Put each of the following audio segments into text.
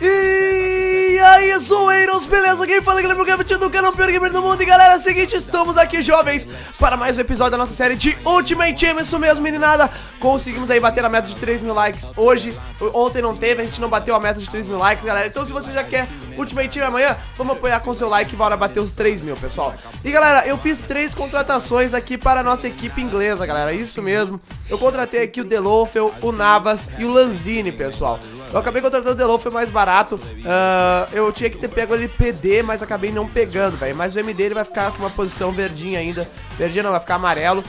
E aí, zoeiros, beleza? Quem fala aqui é o Gabriel do canal Pior Gamer do Mundo. E galera, é o seguinte, estamos aqui, jovens, para mais um episódio da nossa série de Ultimate Team. Isso mesmo, meninada. Conseguimos aí bater a meta de 3 mil likes hoje. Ontem não teve, a gente não bateu a meta de 3 mil likes, galera. Então se você já quer Ultimate Team amanhã, vamos apoiar com seu like e bora bater os 3 mil, pessoal. E galera, eu fiz três contratações aqui para a nossa equipe inglesa, galera. Isso mesmo, eu contratei aqui o Delofeu, o Navas e o Lanzini, pessoal eu acabei contratando o Delo, foi mais barato. Uh, eu tinha que ter pego ele PD, mas acabei não pegando, velho. Mas o MD ele vai ficar com uma posição verdinha ainda. Verdinha não, vai ficar amarelo.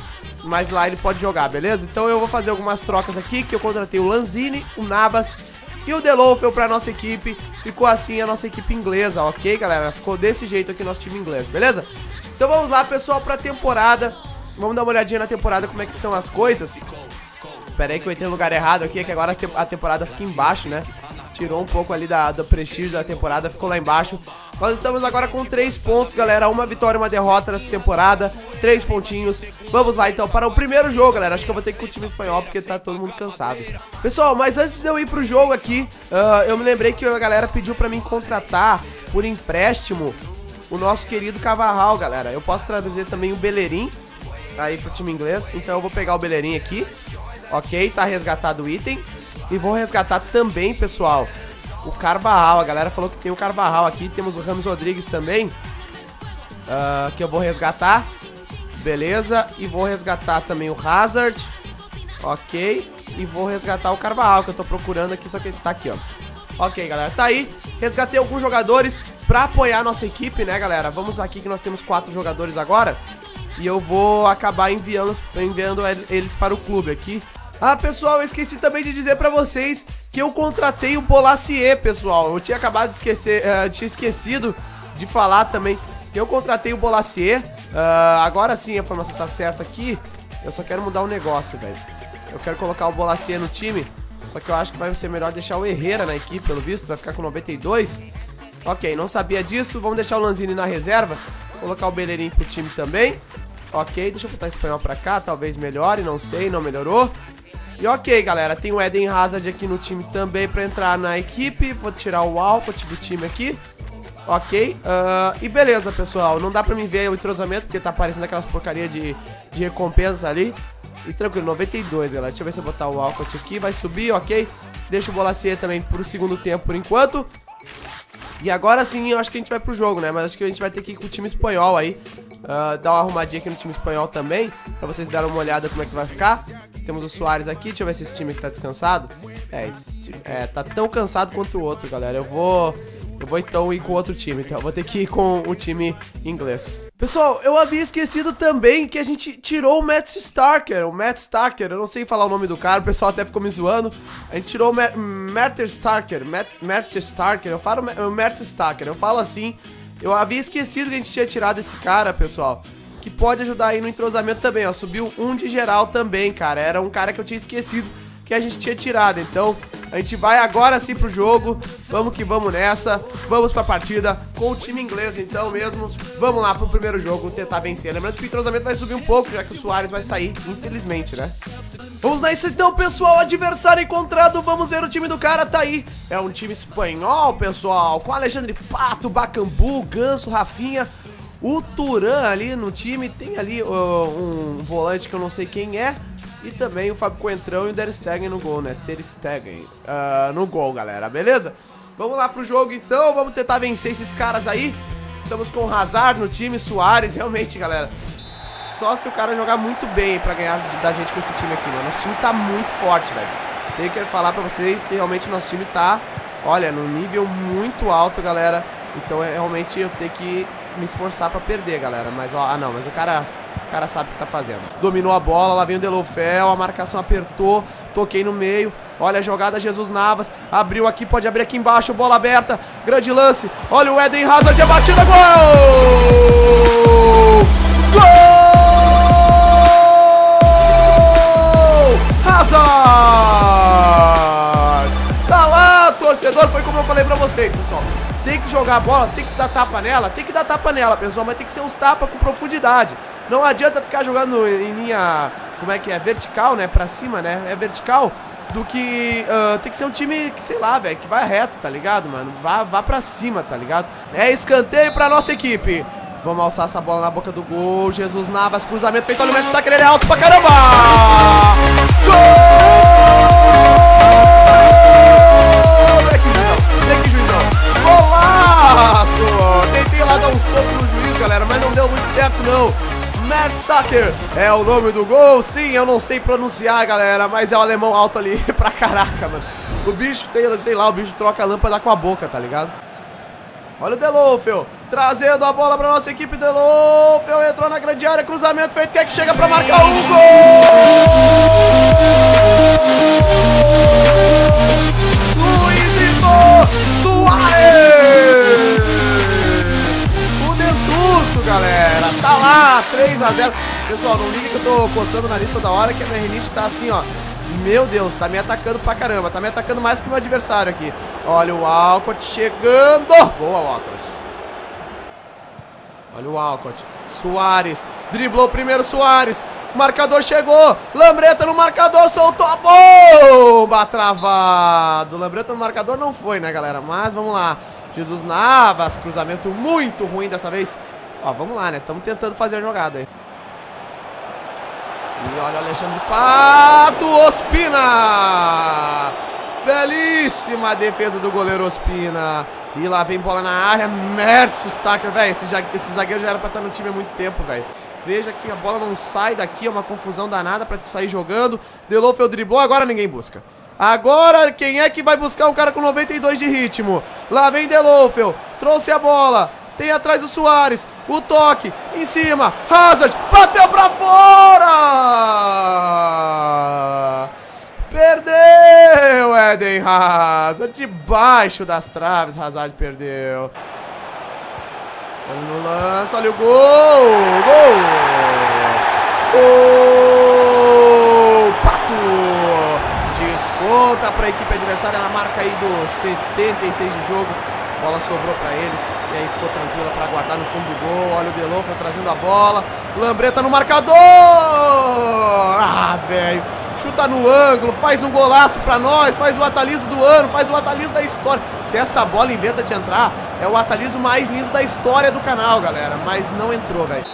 Mas lá ele pode jogar, beleza? Então eu vou fazer algumas trocas aqui, que eu contratei o Lanzini, o Navas e o Delofeu pra nossa equipe. Ficou assim a nossa equipe inglesa, ok, galera? Ficou desse jeito aqui nosso time inglês, beleza? Então vamos lá, pessoal, pra temporada. Vamos dar uma olhadinha na temporada, como é que estão as coisas. Pera aí que eu entrei no lugar errado aqui, é que agora a temporada fica embaixo, né? Tirou um pouco ali da, do prestígio da temporada, ficou lá embaixo. Nós estamos agora com três pontos, galera. Uma vitória, uma derrota nessa temporada. Três pontinhos. Vamos lá, então, para o primeiro jogo, galera. Acho que eu vou ter que ir com o time espanhol, porque tá todo mundo cansado. Pessoal, mas antes de eu ir pro jogo aqui, uh, eu me lembrei que a galera pediu pra mim contratar, por empréstimo, o nosso querido Cavarral, galera. Eu posso trazer também o Bellerin aí pro time inglês. Então eu vou pegar o Bellerin aqui. Ok, tá resgatado o item. E vou resgatar também, pessoal, o Carvajal. A galera falou que tem o Carvajal aqui. Temos o Ramos Rodrigues também. Uh, que eu vou resgatar. Beleza. E vou resgatar também o Hazard. Ok. E vou resgatar o Carvajal, que eu tô procurando aqui, só que ele tá aqui, ó. Ok, galera, tá aí. Resgatei alguns jogadores pra apoiar a nossa equipe, né, galera? Vamos aqui que nós temos quatro jogadores agora. E eu vou acabar enviando, enviando eles para o clube aqui. Ah, pessoal, eu esqueci também de dizer pra vocês que eu contratei o Bolacier, pessoal. Eu tinha acabado de esquecer, uh, tinha esquecido de falar também que eu contratei o Bolacier. Uh, agora sim a informação tá certa aqui. Eu só quero mudar um negócio, velho. Eu quero colocar o Bolacier no time. Só que eu acho que vai ser melhor deixar o Herrera na equipe, pelo visto. Vai ficar com 92. Ok, não sabia disso. Vamos deixar o Lanzini na reserva. Colocar o Bellerin pro time também. Ok, deixa eu botar espanhol pra cá. Talvez melhore, não sei, não melhorou. E ok, galera, tem o Eden Hazard aqui no time também pra entrar na equipe. Vou tirar o Alcott do time aqui. Ok, uh, e beleza, pessoal. Não dá pra me ver o entrosamento, porque tá aparecendo aquelas porcaria de, de recompensa ali. E tranquilo, 92, galera. Deixa eu ver se eu botar o Alcott aqui. Vai subir, ok. Deixa o Bolacier também pro segundo tempo por enquanto. E agora sim, eu acho que a gente vai pro jogo, né? Mas acho que a gente vai ter que ir com o time espanhol aí. Uh, dar uma arrumadinha aqui no time espanhol também. Pra vocês darem uma olhada como é que vai ficar. Temos o Soares aqui, deixa eu ver se esse time aqui tá descansado. É, esse time, é, tá tão cansado quanto o outro, galera. Eu vou... Eu vou então ir com outro time, então eu vou ter que ir com o time inglês. Pessoal, eu havia esquecido também que a gente tirou o Matt Starker, o Matt Starker, eu não sei falar o nome do cara, o pessoal até ficou me zoando. A gente tirou o Matt Starker, Matt, Starker, eu falo o Matt Starker, eu falo assim. Eu havia esquecido que a gente tinha tirado esse cara, pessoal que pode ajudar aí no entrosamento também, ó. Subiu um de geral também, cara. Era um cara que eu tinha esquecido que a gente tinha tirado. Então, a gente vai agora sim pro jogo. Vamos que vamos nessa. Vamos pra partida com o time inglês, então mesmo. Vamos lá pro primeiro jogo tentar vencer. Lembrando que o entrosamento vai subir um pouco, já que o Soares vai sair, infelizmente, né? Vamos nessa então, pessoal. Adversário encontrado. Vamos ver o time do cara. Tá aí. É um time espanhol, pessoal. Com Alexandre Pato, Bacambu, Ganso, Rafinha. O Turan ali no time tem ali uh, um volante que eu não sei quem é. E também o Fábio Coentrão e o Der Stegen no gol, né? Ter Stegen uh, no gol, galera, beleza? Vamos lá pro jogo então, vamos tentar vencer esses caras aí. Estamos com o Hazard no time, Soares, realmente, galera. Só se o cara jogar muito bem pra ganhar da gente com esse time aqui, mano. Nosso time tá muito forte, velho. Tenho que falar pra vocês que realmente nosso time tá, olha, no nível muito alto, galera. Então, é, realmente, eu tenho que me esforçar pra perder, galera. Mas, ó, ah não, mas o cara... O cara sabe o que tá fazendo. Dominou a bola, lá vem o Delofel, a marcação apertou, toquei no meio. Olha a jogada, Jesus Navas. Abriu aqui, pode abrir aqui embaixo, bola aberta. Grande lance. Olha o Eden Hazard, a batida, gol! Gol! Hazard! Torcedor, foi como eu falei pra vocês, pessoal. Tem que jogar a bola, tem que dar tapa nela, tem que dar tapa nela, pessoal, mas tem que ser uns tapas com profundidade. Não adianta ficar jogando em linha, como é que é, vertical, né, pra cima, né, é vertical. do que uh, tem que ser um time que, sei lá, velho, que vai reto, tá ligado, mano? Vá, vá pra cima, tá ligado? É escanteio pra nossa equipe. Vamos alçar essa bola na boca do gol. Jesus Navas, cruzamento feito, olha o de ele é alto pra caramba! É o nome do gol. Sim, eu não sei pronunciar, galera, mas é o alemão alto ali pra caraca, mano. O bicho tem, sei lá, o bicho troca a lâmpada com a boca, tá ligado? Olha o Delofeu, trazendo a bola pra nossa equipe. Delofeu entrou na grande área, cruzamento feito. Quem é que chega pra marcar o gol? Luizito Soares! O Dentuço, galera. Tá lá, 3 a 0 Pessoal, não liga que eu tô coçando o nariz toda hora, que a minha rinite tá assim, ó. Meu Deus, tá me atacando pra caramba. Tá me atacando mais que meu adversário aqui. Olha o Alcott chegando. Boa, Alcott. Olha o Alcott. Soares. Driblou o primeiro Soares. Marcador chegou. Lambreta no marcador. Soltou a bomba. Travado. Lambreta no marcador não foi, né, galera? Mas vamos lá. Jesus Navas. Cruzamento muito ruim dessa vez. Ó, vamos lá, né? Estamos tentando fazer a jogada aí. E olha o Alexandre Pato, Ospina! Belíssima defesa do goleiro Ospina. E lá vem bola na área, Mertz Stacker, velho. Esse, esse, zagueiro já era pra estar no time há muito tempo, velho. Veja que a bola não sai daqui, é uma confusão danada pra sair jogando. Delofeu driblou, agora ninguém busca. Agora, quem é que vai buscar um cara com 92 de ritmo? Lá vem Delofeu, trouxe a bola, tem atrás o Soares. O toque. Em cima. Hazard. Bateu pra fora. Perdeu, Eden Debaixo das traves, Hazard perdeu. Olha no lance. Olha o gol. Gol. Gol. Pato. Desconta pra equipe adversária na marca aí dos 76 de jogo. A bola sobrou pra ele. E aí ficou tranquila para guardar no fundo do gol. Olha o Delofo trazendo a bola. Lambreta no marcador! Ah, velho. Chuta no ângulo, faz um golaço para nós, faz o ataliso do ano, faz o ataliso da história. Se essa bola inventa de entrar, é o ataliso mais lindo da história do canal, galera. Mas não entrou, velho.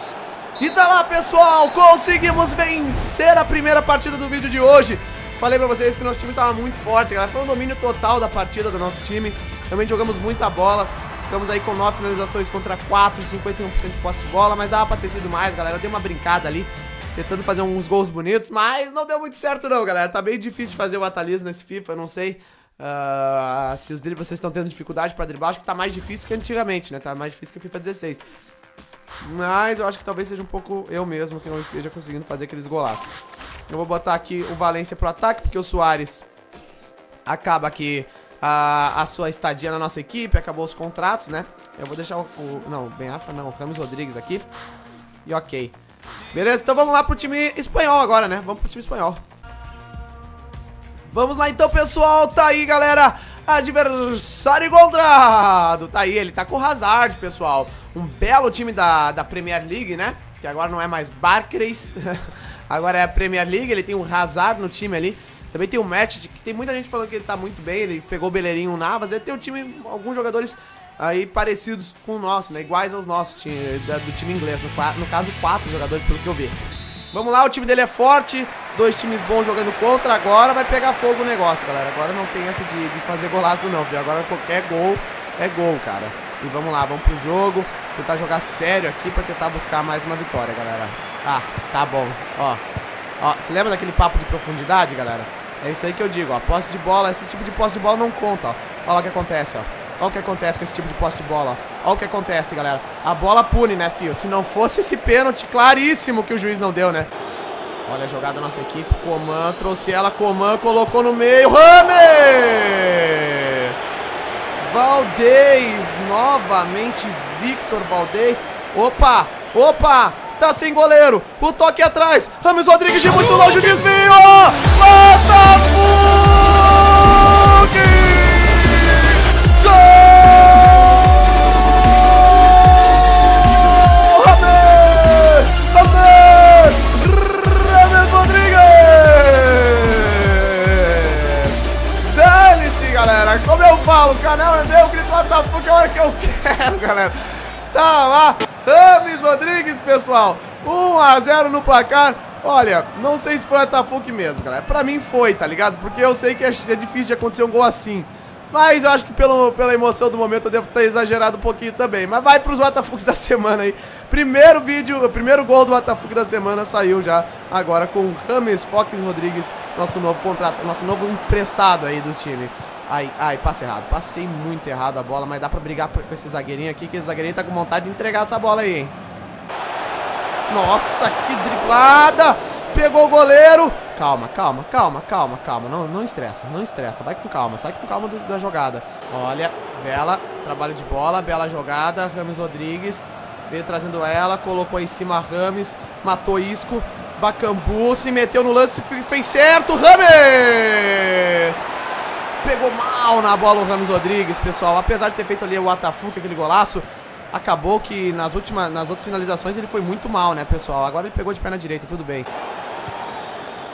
E tá lá, pessoal, conseguimos vencer a primeira partida do vídeo de hoje. Falei pra vocês que nosso time tava muito forte, galera. Foi um domínio total da partida do nosso time. Também jogamos muita bola. Ficamos aí com 9 finalizações contra 4, 51% de posse de bola, mas dava pra ter sido mais, galera. Eu dei uma brincada ali, tentando fazer uns gols bonitos, mas não deu muito certo não, galera. Tá bem difícil fazer o atalismo nesse FIFA, eu não sei uh, se os dribles vocês estão tendo dificuldade pra driblar. Acho que tá mais difícil que antigamente, né? Tá mais difícil que o FIFA 16. Mas eu acho que talvez seja um pouco eu mesmo que não esteja conseguindo fazer aqueles golaços. Eu vou botar aqui o Valência pro ataque, porque o Soares acaba aqui a, a sua estadia na nossa equipe, acabou os contratos, né? Eu vou deixar o... o não, Ben Afra não, o Ramos Rodrigues aqui. E ok. Beleza, então vamos lá pro time espanhol agora, né? Vamos pro time espanhol. Vamos lá então, pessoal. Tá aí, galera. Adversário encontrado. Tá aí, ele tá com o Hazard, pessoal. Um belo time da, da Premier League, né? Que agora não é mais Barclays. agora é a Premier League. Ele tem um Hazard no time ali. Também tem o Match, que tem muita gente falando que ele tá muito bem, ele pegou o Beleirinho, o Navas, ele tem um time, alguns jogadores aí parecidos com o nosso, né? Iguais aos nossos do time inglês, no, no caso quatro jogadores pelo que eu vi. Vamos lá, o time dele é forte, dois times bons jogando contra, agora vai pegar fogo o negócio, galera. Agora não tem essa de, de fazer golaço não, filho. Agora qualquer gol é gol, cara. E vamos lá, vamos pro jogo, tentar jogar sério aqui pra tentar buscar mais uma vitória, galera. Ah, tá bom, ó. Ó, você lembra daquele papo de profundidade, galera? É isso aí que eu digo, ó. Posse de bola, esse tipo de posse de bola não conta, ó. Olha o que acontece, ó. Olha o que acontece com esse tipo de posse de bola. Olha o que acontece, galera. A bola pune, né, fio? Se não fosse esse pênalti claríssimo que o juiz não deu, né? Olha a jogada da nossa equipe. Coman trouxe ela. Coman colocou no meio. Rames! Valdez. Novamente Victor Valdez. Opa! Opa! tá sem goleiro. O toque atrás. Rames Rodrigues de muito longe, desvio. Botafogo! também eu grito WTF a hora que eu quero, galera. Tá lá, Rames Rodrigues, pessoal. 1x0 no placar. Olha, não sei se foi WTF mesmo, galera. Pra mim foi, tá ligado? Porque eu sei que é, é difícil de acontecer um gol assim. Mas eu acho que pelo, pela emoção do momento eu devo ter exagerado um pouquinho também. Mas vai pros WTF da semana aí. Primeiro vídeo, primeiro gol do WTF da semana saiu já agora com o Rames Fox Rodrigues, nosso novo contrato, nosso novo emprestado aí do time. Ai, ai, passe errado. Passei muito errado a bola, mas dá pra brigar com esse zagueirinho aqui, que esse zagueirinho tá com vontade de entregar essa bola aí, hein? Nossa, que driblada! Pegou o goleiro. Calma, calma, calma, calma, calma. Não, não estressa, não estressa. Vai com calma, sai com calma do, da jogada. Olha, Vela, trabalho de bola, bela jogada. Rames Rodrigues veio trazendo ela, colocou aí em cima Rames, matou Isco. Bacambu se meteu no lance, fez certo. Rames! Pegou mal na bola o Rames Rodrigues, pessoal. Apesar de ter feito ali o Atafuca, aquele golaço, acabou que nas, últimas, nas outras finalizações ele foi muito mal, né, pessoal? Agora ele pegou de perna direita, tudo bem.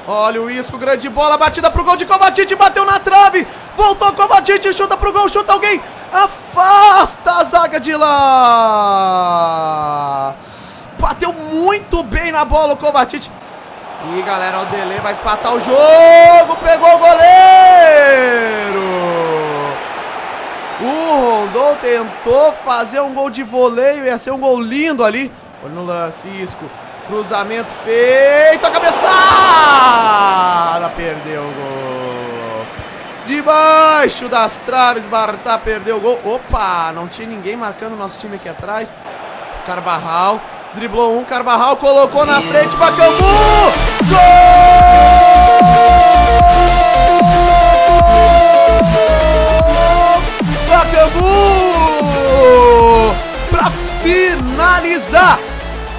Olha o Isco, grande bola, batida pro gol de Kovacic, bateu na trave, voltou Kovacic, chuta pro gol, chuta alguém, afasta a zaga de lá. Bateu muito bem na bola o Kovacic. E galera, o Dele vai empatar o jogo, pegou o goleiro. O Rondon tentou fazer um gol de voleio, ia ser um gol lindo ali. Olha no lance, Isco. Cruzamento feito, a cabeçada! Perdeu o gol. Debaixo das traves, Bartá perdeu o gol. Opa, não tinha ninguém marcando o nosso time aqui atrás. Carvajal, driblou um, Carvajal colocou na frente, Bacambu! Gol! Bacambu! Pra finalizar!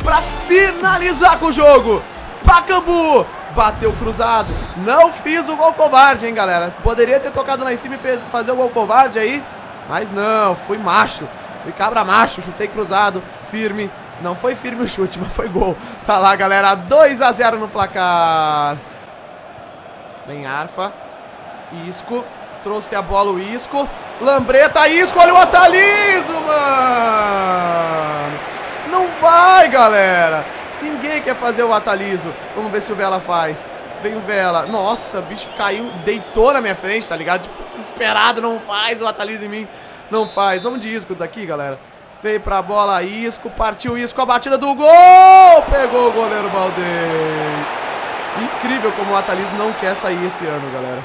Pra finalizar com o jogo. Pacambu bateu cruzado. Não fiz o gol covarde, hein, galera. Poderia ter tocado lá em cima e fez, fazer o gol covarde aí. Mas não, fui macho. Fui cabra macho, chutei cruzado, firme. Não foi firme o chute, mas foi gol. Tá lá, galera, 2 a 0 no placar. Vem Arfa. Isco. Trouxe a bola o Isco. Lambreta, Isco, olha o Ataliso, mano. Não vai, galera. Ninguém quer fazer o Ataliso. Vamos ver se o Vela faz. Vem o Vela. Nossa, bicho caiu, deitou na minha frente, tá ligado? Tipo, desesperado, não faz o Ataliso em mim. Não faz. Vamos de Isco daqui, galera. Veio pra bola, Isco. Partiu Isco, a batida do gol. Pegou o goleiro Valdez. Incrível como o Ataliso não quer sair esse ano, galera.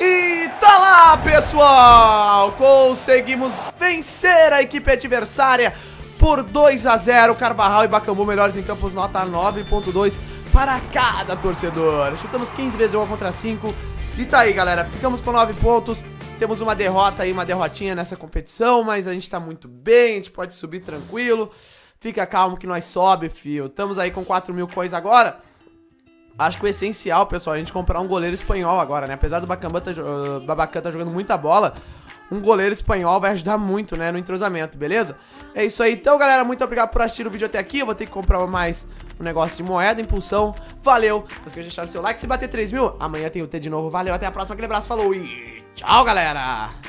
E tá lá, pessoal! Conseguimos vencer a equipe adversária por 2 a 0 Carvajal e Bacambu melhores em campos, nota 9.2 para cada torcedor. Chutamos 15 vezes 1 contra 5. E tá aí, galera. Ficamos com 9 pontos. Temos uma derrota aí, uma derrotinha nessa competição, mas a gente tá muito bem, a gente pode subir tranquilo. Fica calmo que nós sobe, fio. Estamos aí com 4 mil coins agora. Acho que o essencial, pessoal, é a gente comprar um goleiro espanhol agora, né? Apesar do Bacamba tá, uh, tá jogando muita bola, um goleiro espanhol vai ajudar muito, né, no entrosamento, beleza? É isso aí. Então, galera, muito obrigado por assistir o vídeo até aqui. Eu vou ter que comprar mais um negócio de moeda, impulsão. Valeu. Não esqueça de deixar o seu like. Se bater 3 mil, amanhã tem o T de novo. Valeu, até a próxima. Aquele abraço, falou e tchau, galera!